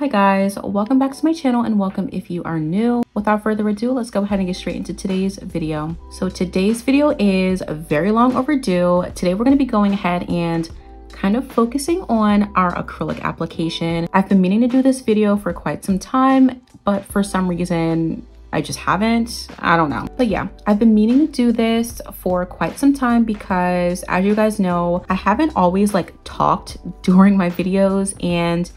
Hi guys, welcome back to my channel and welcome if you are new. Without further ado, let's go ahead and get straight into today's video. So today's video is very long overdue. Today we're going to be going ahead and kind of focusing on our acrylic application. I've been meaning to do this video for quite some time, but for some reason I just haven't. I don't know. But yeah, I've been meaning to do this for quite some time because as you guys know, I haven't always like talked during my videos and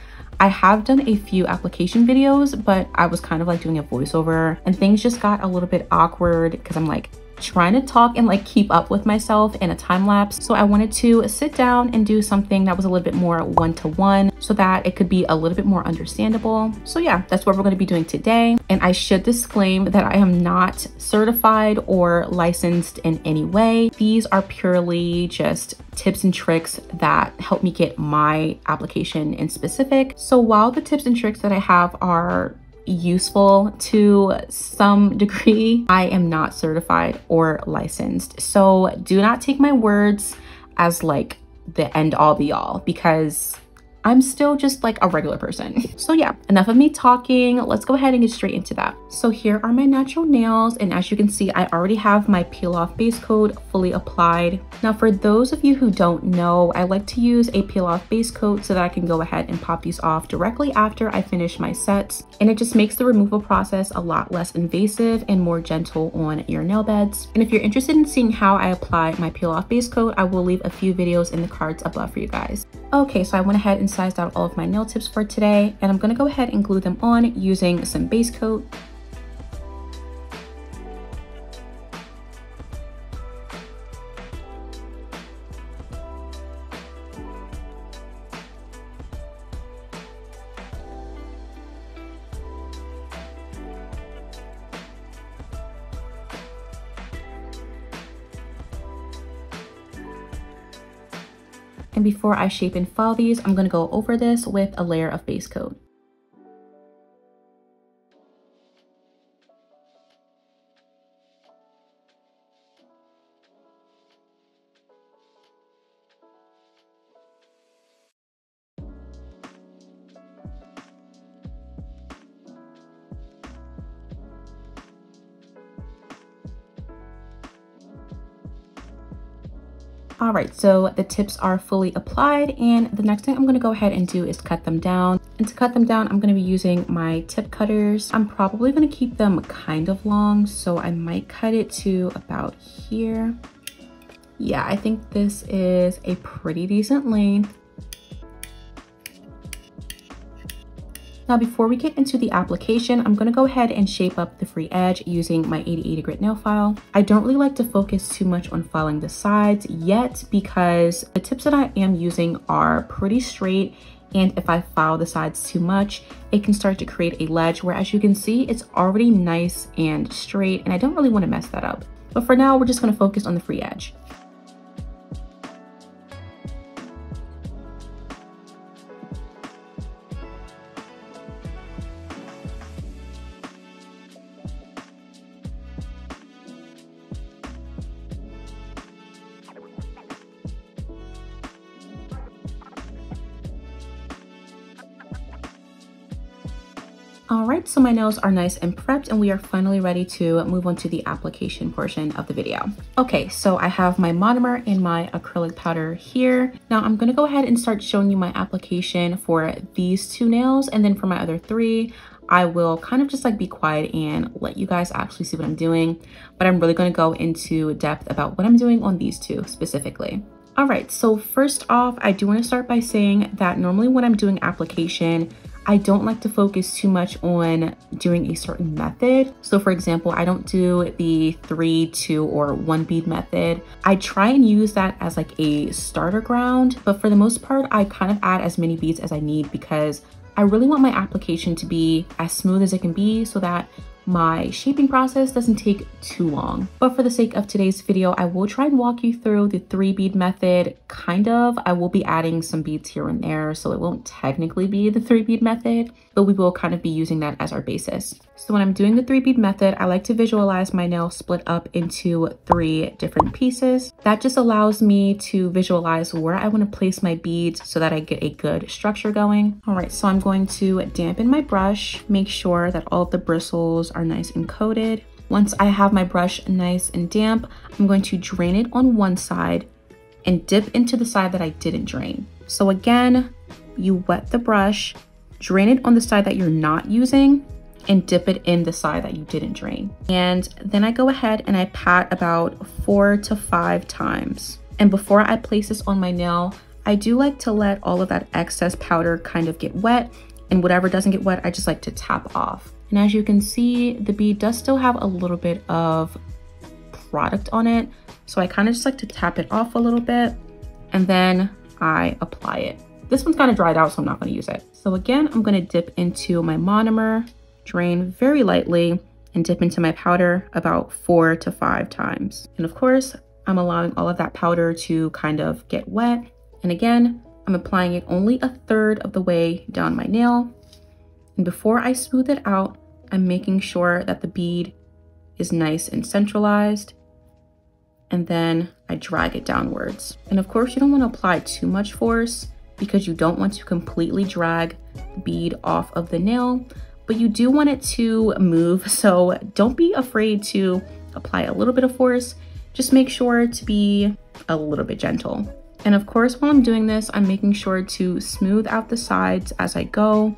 I have done a few application videos, but I was kind of like doing a voiceover and things just got a little bit awkward because I'm like, trying to talk and like keep up with myself in a time lapse. So I wanted to sit down and do something that was a little bit more one-to-one -one so that it could be a little bit more understandable. So yeah, that's what we're gonna be doing today. And I should disclaim that I am not certified or licensed in any way. These are purely just tips and tricks that help me get my application in specific. So while the tips and tricks that I have are useful to some degree. I am not certified or licensed. So do not take my words as like the end all be all because I'm still just like a regular person. So yeah, enough of me talking. Let's go ahead and get straight into that. So here are my natural nails. And as you can see, I already have my peel off base coat fully applied. Now for those of you who don't know, I like to use a peel off base coat so that I can go ahead and pop these off directly after I finish my sets. And it just makes the removal process a lot less invasive and more gentle on your nail beds. And if you're interested in seeing how I apply my peel off base coat, I will leave a few videos in the cards above for you guys. Okay, so I went ahead and sized out all of my nail tips for today and I'm gonna go ahead and glue them on using some base coat And before I shape and file these, I'm gonna go over this with a layer of base coat. All right, so the tips are fully applied and the next thing I'm gonna go ahead and do is cut them down. And to cut them down, I'm gonna be using my tip cutters. I'm probably gonna keep them kind of long, so I might cut it to about here. Yeah, I think this is a pretty decent length. Now before we get into the application, I'm gonna go ahead and shape up the free edge using my 8080 grit nail file. I don't really like to focus too much on filing the sides yet because the tips that I am using are pretty straight and if I file the sides too much, it can start to create a ledge where as you can see, it's already nice and straight and I don't really wanna mess that up. But for now, we're just gonna focus on the free edge. Nails are nice and prepped and we are finally ready to move on to the application portion of the video. Okay, so I have my monomer and my acrylic powder here. Now I'm gonna go ahead and start showing you my application for these two nails and then for my other three, I will kind of just like be quiet and let you guys actually see what I'm doing, but I'm really gonna go into depth about what I'm doing on these two specifically. All right, so first off, I do wanna start by saying that normally when I'm doing application, I don't like to focus too much on doing a certain method. So for example, I don't do the three, two, or one bead method. I try and use that as like a starter ground, but for the most part, I kind of add as many beads as I need because I really want my application to be as smooth as it can be so that my shaping process doesn't take too long. But for the sake of today's video, I will try and walk you through the three bead method, kind of. I will be adding some beads here and there, so it won't technically be the three bead method, but we will kind of be using that as our basis. So when I'm doing the three bead method, I like to visualize my nail split up into three different pieces. That just allows me to visualize where I want to place my beads so that I get a good structure going. All right, so I'm going to dampen my brush, make sure that all of the bristles are nice and coated. Once I have my brush nice and damp, I'm going to drain it on one side and dip into the side that I didn't drain. So again, you wet the brush, drain it on the side that you're not using, and dip it in the side that you didn't drain. And then I go ahead and I pat about four to five times. And before I place this on my nail, I do like to let all of that excess powder kind of get wet and whatever doesn't get wet, I just like to tap off. And as you can see, the bead does still have a little bit of product on it. So I kind of just like to tap it off a little bit and then I apply it. This one's kind of dried out, so I'm not gonna use it. So again, I'm gonna dip into my monomer, drain very lightly, and dip into my powder about four to five times. And of course, I'm allowing all of that powder to kind of get wet. And again, I'm applying it only a third of the way down my nail. And before I smooth it out, I'm making sure that the bead is nice and centralized. And then I drag it downwards. And of course, you don't want to apply too much force because you don't want to completely drag the bead off of the nail, but you do want it to move. So don't be afraid to apply a little bit of force. Just make sure to be a little bit gentle. And of course, while I'm doing this, I'm making sure to smooth out the sides as I go.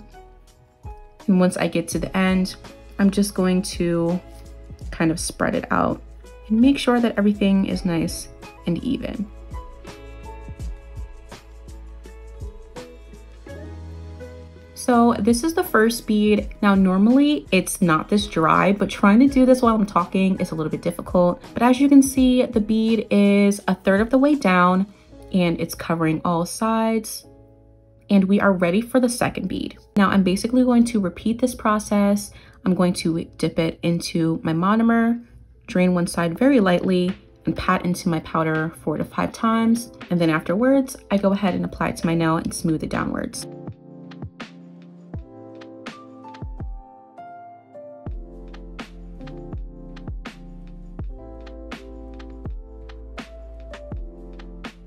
And once I get to the end, I'm just going to kind of spread it out and make sure that everything is nice and even. So this is the first bead. Now, normally it's not this dry, but trying to do this while I'm talking is a little bit difficult. But as you can see, the bead is a third of the way down and it's covering all sides. And we are ready for the second bead. Now I'm basically going to repeat this process. I'm going to dip it into my monomer, drain one side very lightly, and pat into my powder four to five times. And then afterwards, I go ahead and apply it to my nail and smooth it downwards.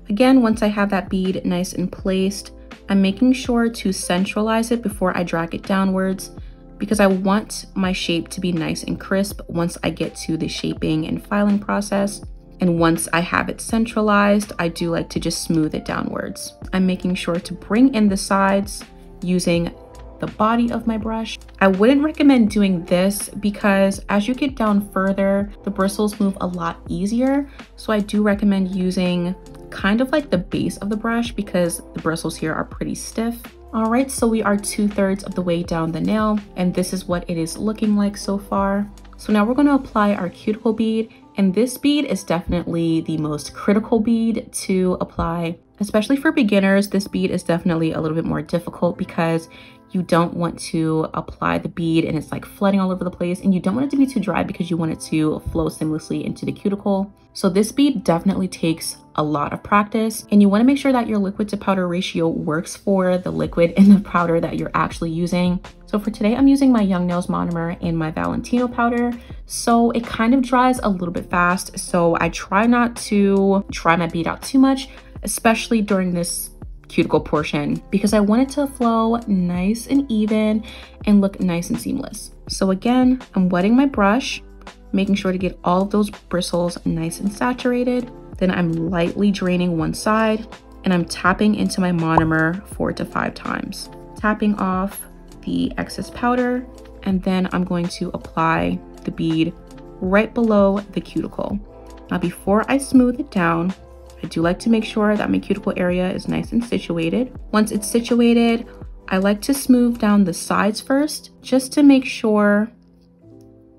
Again, once I have that bead nice and placed, I'm making sure to centralize it before I drag it downwards because I want my shape to be nice and crisp once I get to the shaping and filing process. And once I have it centralized, I do like to just smooth it downwards. I'm making sure to bring in the sides using the body of my brush. I wouldn't recommend doing this because as you get down further, the bristles move a lot easier. So I do recommend using kind of like the base of the brush because the bristles here are pretty stiff. All right, so we are two thirds of the way down the nail and this is what it is looking like so far. So now we're gonna apply our cuticle bead and this bead is definitely the most critical bead to apply. Especially for beginners, this bead is definitely a little bit more difficult because you don't want to apply the bead and it's like flooding all over the place and you don't want it to be too dry because you want it to flow seamlessly into the cuticle. So this bead definitely takes a lot of practice and you want to make sure that your liquid to powder ratio works for the liquid and the powder that you're actually using. So for today, I'm using my Young Nails monomer and my Valentino powder. So it kind of dries a little bit fast. So I try not to dry my bead out too much, especially during this cuticle portion because I want it to flow nice and even and look nice and seamless. So again, I'm wetting my brush, making sure to get all of those bristles nice and saturated. Then I'm lightly draining one side and I'm tapping into my monomer four to five times. Tapping off the excess powder and then I'm going to apply the bead right below the cuticle. Now before I smooth it down, I do like to make sure that my cuticle area is nice and situated. Once it's situated, I like to smooth down the sides first just to make sure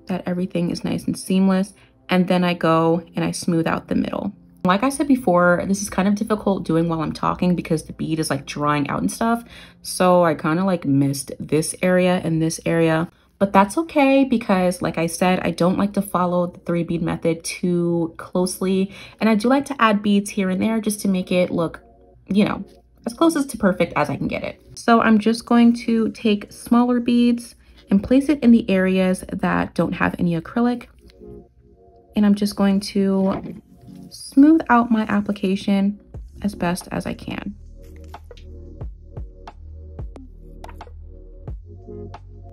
that everything is nice and seamless. And then I go and I smooth out the middle. Like I said before, this is kind of difficult doing while I'm talking because the bead is like drying out and stuff. So I kind of like missed this area and this area. But that's okay because like I said, I don't like to follow the three bead method too closely. And I do like to add beads here and there just to make it look, you know, as close as to perfect as I can get it. So I'm just going to take smaller beads and place it in the areas that don't have any acrylic. And I'm just going to smooth out my application as best as I can.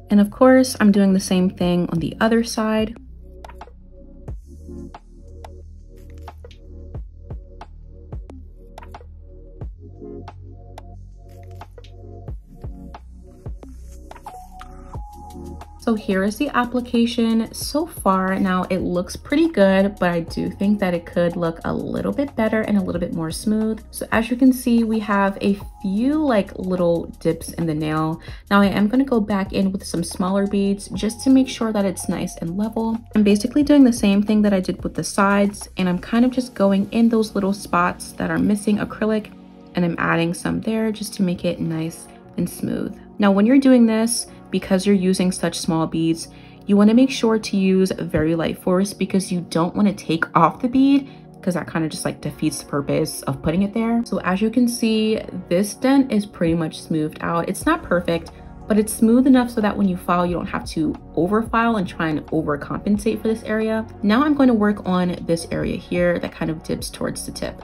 And of course, I'm doing the same thing on the other side. So here is the application so far. Now it looks pretty good, but I do think that it could look a little bit better and a little bit more smooth. So as you can see, we have a few like little dips in the nail. Now I am gonna go back in with some smaller beads just to make sure that it's nice and level. I'm basically doing the same thing that I did with the sides and I'm kind of just going in those little spots that are missing acrylic and I'm adding some there just to make it nice and smooth. Now when you're doing this, because you're using such small beads, you want to make sure to use very light force because you don't want to take off the bead because that kind of just like defeats the purpose of putting it there. So as you can see, this dent is pretty much smoothed out. It's not perfect, but it's smooth enough so that when you file, you don't have to over file and try and overcompensate for this area. Now I'm going to work on this area here that kind of dips towards the tip.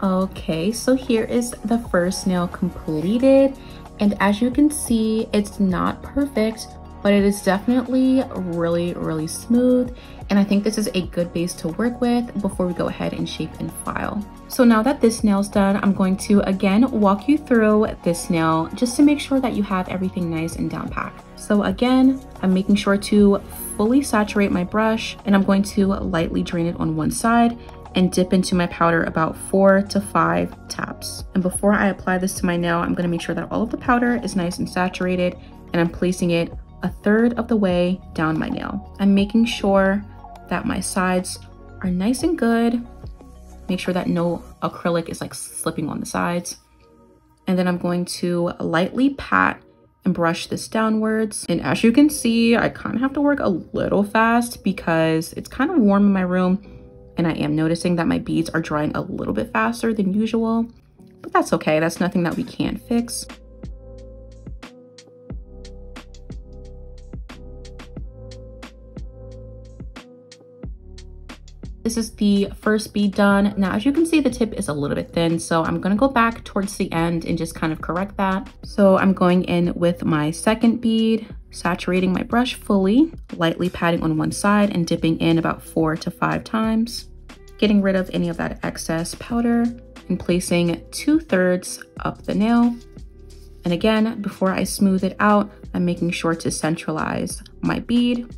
Okay, so here is the first nail completed. And as you can see, it's not perfect, but it is definitely really, really smooth. And I think this is a good base to work with before we go ahead and shape and file. So now that this nail's done, I'm going to again walk you through this nail just to make sure that you have everything nice and down packed. So again, I'm making sure to fully saturate my brush and I'm going to lightly drain it on one side and dip into my powder about four to five taps. And before I apply this to my nail, I'm gonna make sure that all of the powder is nice and saturated and I'm placing it a third of the way down my nail. I'm making sure that my sides are nice and good. Make sure that no acrylic is like slipping on the sides. And then I'm going to lightly pat and brush this downwards. And as you can see, I kind of have to work a little fast because it's kind of warm in my room and I am noticing that my beads are drying a little bit faster than usual, but that's okay. That's nothing that we can't fix. This is the first bead done. Now, as you can see, the tip is a little bit thin, so I'm gonna go back towards the end and just kind of correct that. So I'm going in with my second bead, saturating my brush fully, lightly patting on one side and dipping in about four to five times getting rid of any of that excess powder and placing two thirds up the nail. And again, before I smooth it out, I'm making sure to centralize my bead.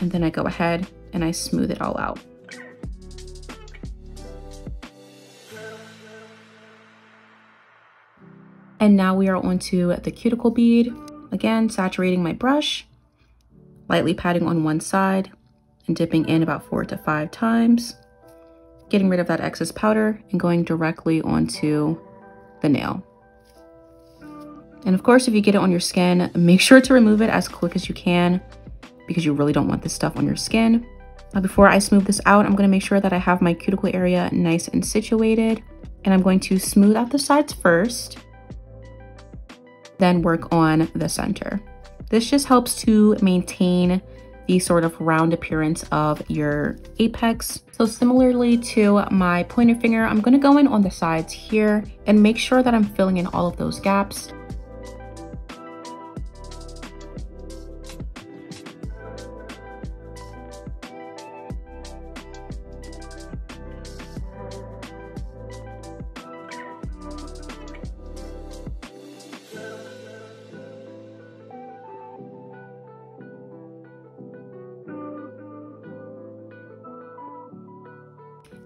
And then I go ahead and I smooth it all out. And now we are onto the cuticle bead. Again, saturating my brush, lightly patting on one side, and dipping in about four to five times, getting rid of that excess powder and going directly onto the nail. And of course, if you get it on your skin, make sure to remove it as quick as you can because you really don't want this stuff on your skin. Now, before I smooth this out, I'm gonna make sure that I have my cuticle area nice and situated. And I'm going to smooth out the sides first, then work on the center. This just helps to maintain the sort of round appearance of your apex. So similarly to my pointer finger, I'm gonna go in on the sides here and make sure that I'm filling in all of those gaps.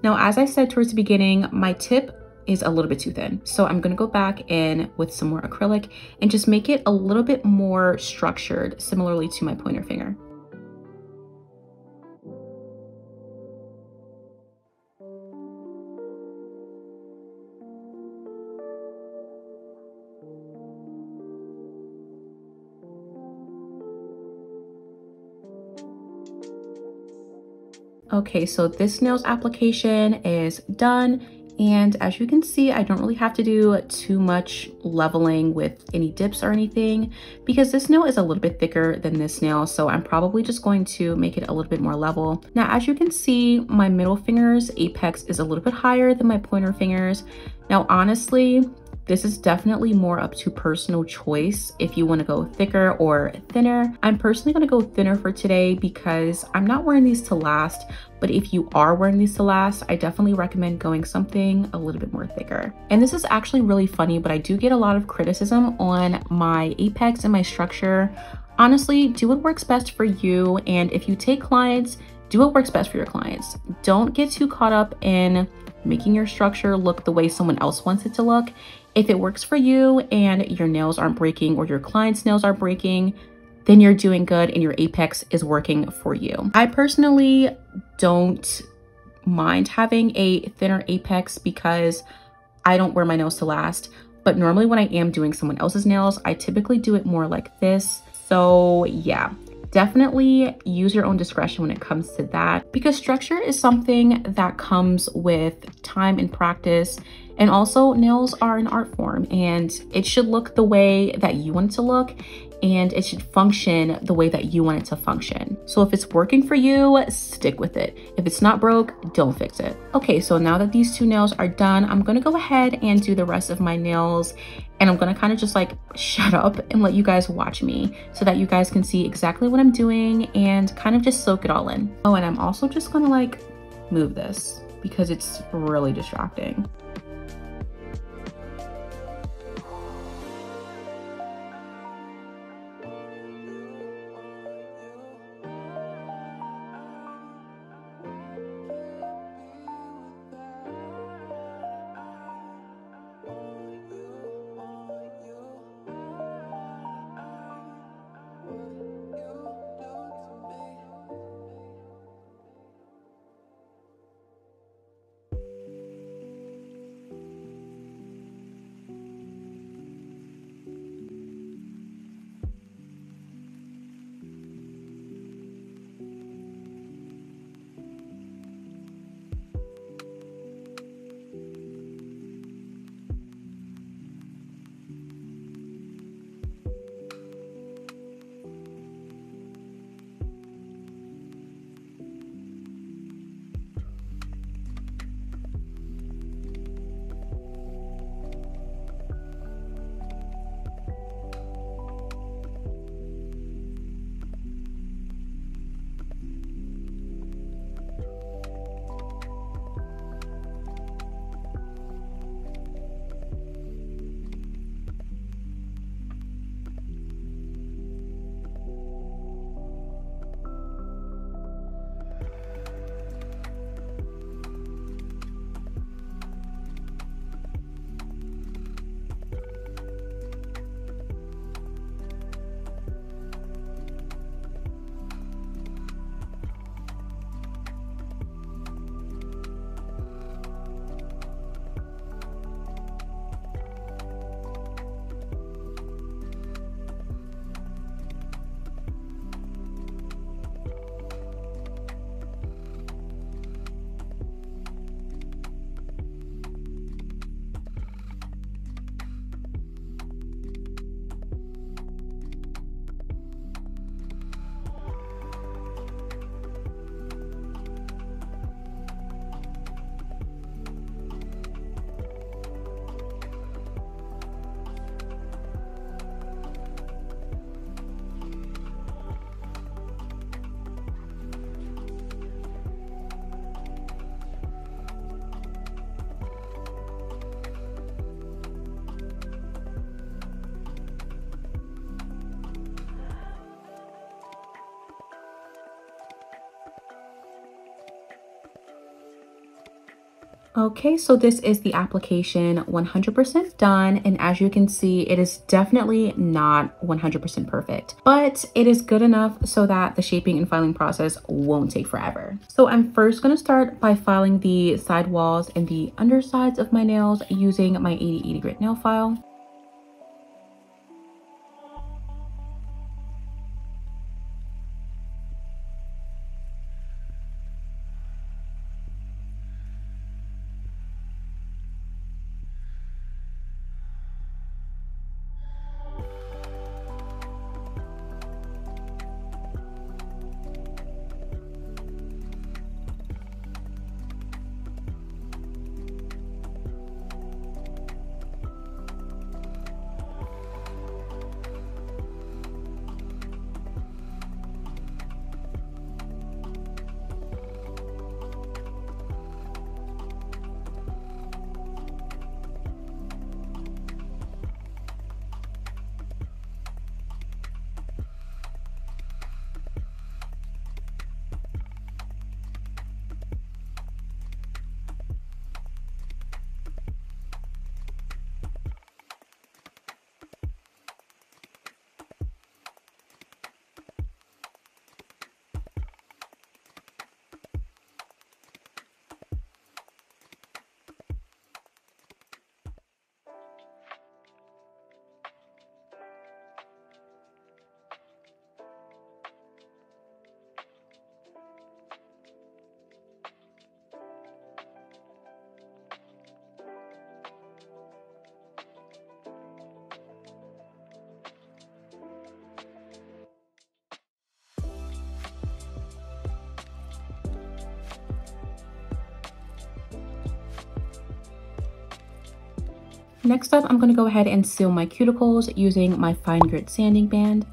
Now, as I said towards the beginning, my tip is a little bit too thin. So I'm gonna go back in with some more acrylic and just make it a little bit more structured, similarly to my pointer finger. Okay, so this nails application is done. And as you can see, I don't really have to do too much leveling with any dips or anything because this nail is a little bit thicker than this nail. So I'm probably just going to make it a little bit more level. Now, as you can see, my middle finger's apex is a little bit higher than my pointer fingers. Now, honestly, this is definitely more up to personal choice if you want to go thicker or thinner. I'm personally going to go thinner for today because I'm not wearing these to last, but if you are wearing these to last, I definitely recommend going something a little bit more thicker. And this is actually really funny, but I do get a lot of criticism on my apex and my structure. Honestly, do what works best for you. And if you take clients, do what works best for your clients. Don't get too caught up in making your structure look the way someone else wants it to look. If it works for you and your nails aren't breaking or your client's nails aren't breaking, then you're doing good and your apex is working for you. I personally don't mind having a thinner apex because I don't wear my nails to last. But normally when I am doing someone else's nails, I typically do it more like this. So yeah, definitely use your own discretion when it comes to that because structure is something that comes with time and practice and also nails are an art form and it should look the way that you want it to look and it should function the way that you want it to function. So if it's working for you, stick with it. If it's not broke, don't fix it. Okay, so now that these two nails are done, I'm gonna go ahead and do the rest of my nails and I'm gonna kind of just like shut up and let you guys watch me so that you guys can see exactly what I'm doing and kind of just soak it all in. Oh, and I'm also just gonna like move this because it's really distracting. Okay, so this is the application 100% done. And as you can see, it is definitely not 100% perfect, but it is good enough so that the shaping and filing process won't take forever. So I'm first gonna start by filing the side walls and the undersides of my nails using my 8080 grit nail file. Next up, I'm gonna go ahead and seal my cuticles using my fine grit sanding band.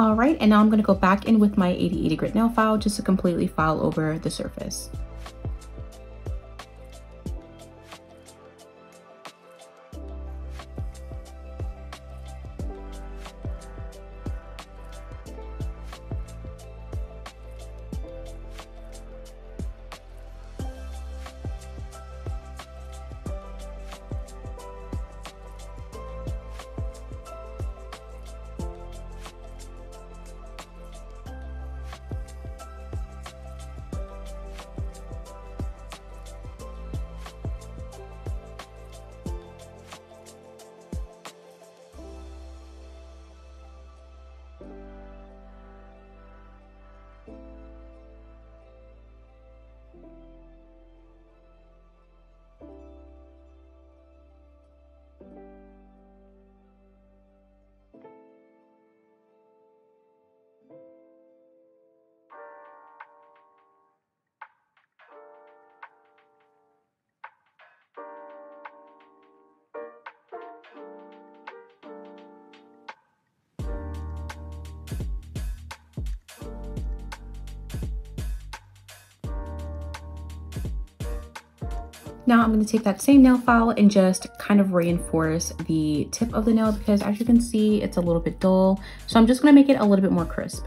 All right, and now I'm gonna go back in with my 8080 grit nail file just to completely file over the surface. Now I'm going to take that same nail file and just kind of reinforce the tip of the nail because as you can see, it's a little bit dull. So I'm just going to make it a little bit more crisp.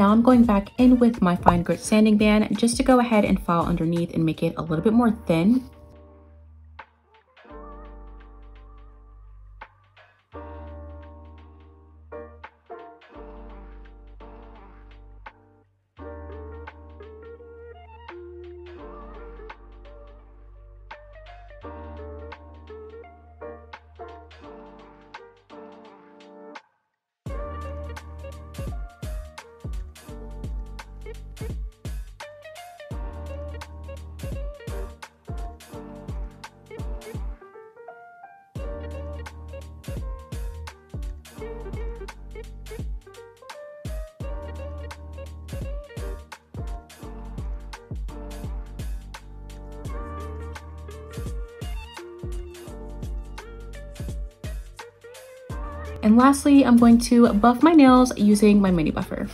Now I'm going back in with my fine grit sanding band just to go ahead and file underneath and make it a little bit more thin lastly, I'm going to buff my nails using my mini buffer.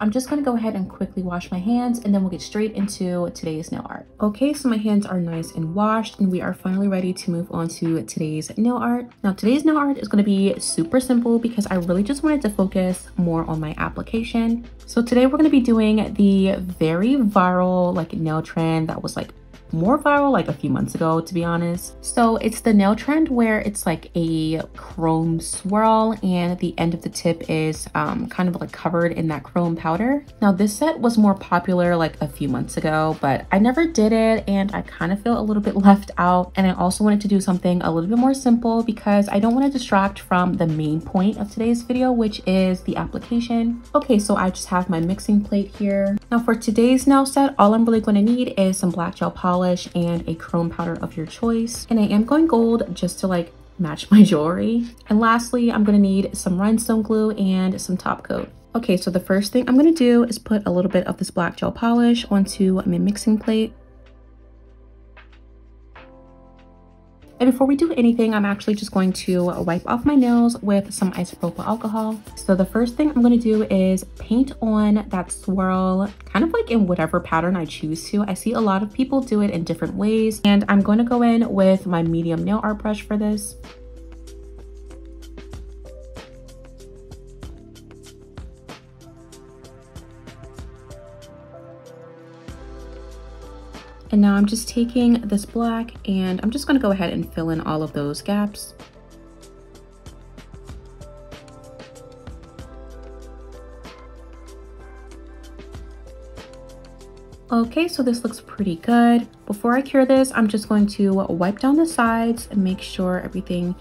I'm just gonna go ahead and quickly wash my hands and then we'll get straight into today's nail art. Okay, so my hands are nice and washed and we are finally ready to move on to today's nail art. Now today's nail art is gonna be super simple because I really just wanted to focus more on my application. So today we're gonna be doing the very viral like nail trend that was like more viral like a few months ago, to be honest. So it's the nail trend where it's like a chrome swirl and the end of the tip is um, kind of like covered in that chrome powder. Now this set was more popular like a few months ago, but I never did it and I kind of feel a little bit left out. And I also wanted to do something a little bit more simple because I don't want to distract from the main point of today's video, which is the application. Okay, so I just have my mixing plate here. Now for today's nail set, all I'm really going to need is some black gel polish and a chrome powder of your choice. And I am going gold just to like match my jewelry. And lastly, I'm gonna need some rhinestone glue and some top coat. Okay, so the first thing I'm gonna do is put a little bit of this black gel polish onto my mixing plate. And before we do anything, I'm actually just going to wipe off my nails with some isopropyl alcohol. So the first thing I'm going to do is paint on that swirl, kind of like in whatever pattern I choose to. I see a lot of people do it in different ways. And I'm going to go in with my medium nail art brush for this. And now I'm just taking this black and I'm just gonna go ahead and fill in all of those gaps. Okay, so this looks pretty good. Before I cure this, I'm just going to wipe down the sides and make sure everything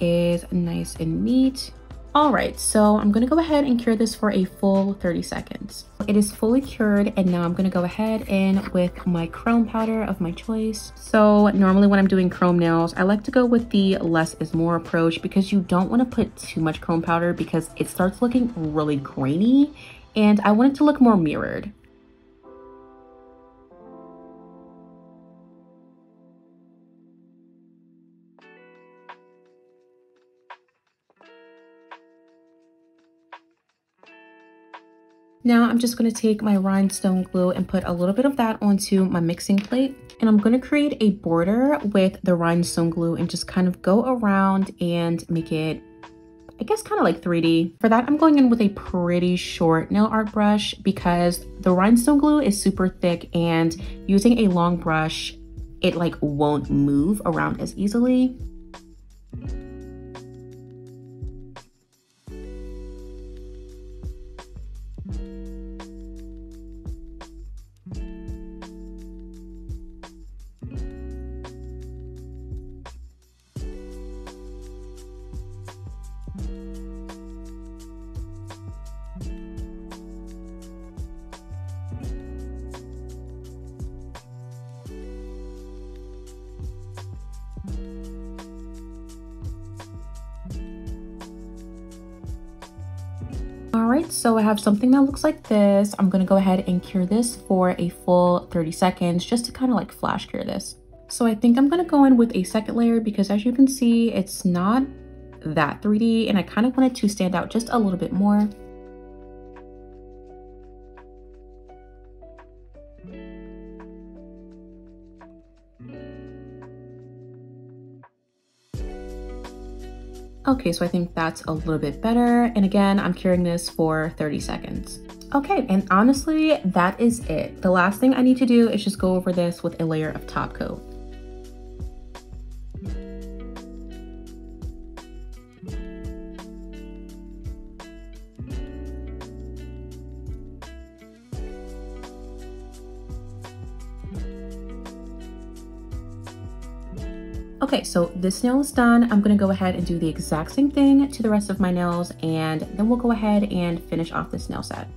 is nice and neat. All right, so I'm gonna go ahead and cure this for a full 30 seconds. It is fully cured and now I'm gonna go ahead in with my chrome powder of my choice. So normally when I'm doing chrome nails, I like to go with the less is more approach because you don't wanna put too much chrome powder because it starts looking really grainy and I want it to look more mirrored. Now I'm just going to take my rhinestone glue and put a little bit of that onto my mixing plate. And I'm going to create a border with the rhinestone glue and just kind of go around and make it I guess kind of like 3D. For that, I'm going in with a pretty short nail art brush because the rhinestone glue is super thick and using a long brush, it like won't move around as easily. So I have something that looks like this. I'm gonna go ahead and cure this for a full 30 seconds just to kind of like flash cure this. So I think I'm gonna go in with a second layer because as you can see, it's not that 3D and I kind of wanted to stand out just a little bit more. Okay, so I think that's a little bit better. And again, I'm curing this for 30 seconds. Okay, and honestly, that is it. The last thing I need to do is just go over this with a layer of top coat. Okay, so this nail is done. I'm gonna go ahead and do the exact same thing to the rest of my nails and then we'll go ahead and finish off this nail set.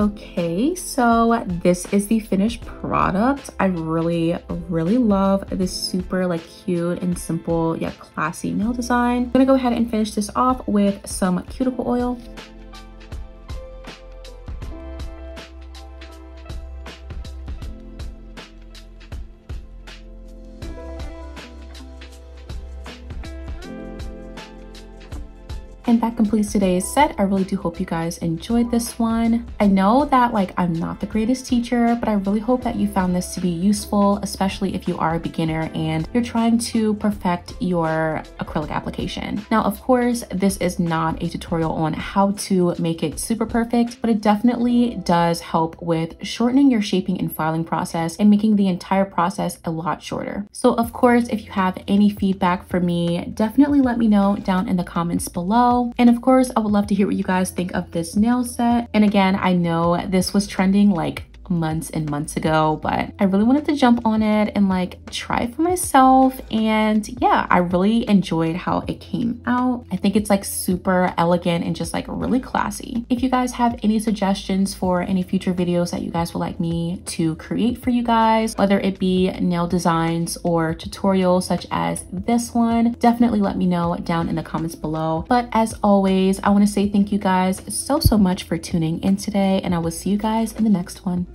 Okay, so this is the finished product. I really, really love this super like cute and simple yet classy nail design. I'm gonna go ahead and finish this off with some cuticle oil. And that completes today's set. I really do hope you guys enjoyed this one. I know that like I'm not the greatest teacher, but I really hope that you found this to be useful, especially if you are a beginner and you're trying to perfect your acrylic application. Now, of course, this is not a tutorial on how to make it super perfect, but it definitely does help with shortening your shaping and filing process and making the entire process a lot shorter. So of course, if you have any feedback for me, definitely let me know down in the comments And of course, I would love to hear what you guys think of this nail set. And again, I know this was trending like months and months ago, but I really wanted to jump on it and like try for myself. And yeah, I really enjoyed how it came out. I think it's like super elegant and just like really classy. If you guys have any suggestions for any future videos that you guys would like me to create for you guys, whether it be nail designs or tutorials such as this one, definitely let me know down in the comments below. But as always, I want to say thank you guys so, so much for tuning in today and I will see you guys in the next one.